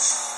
Yes.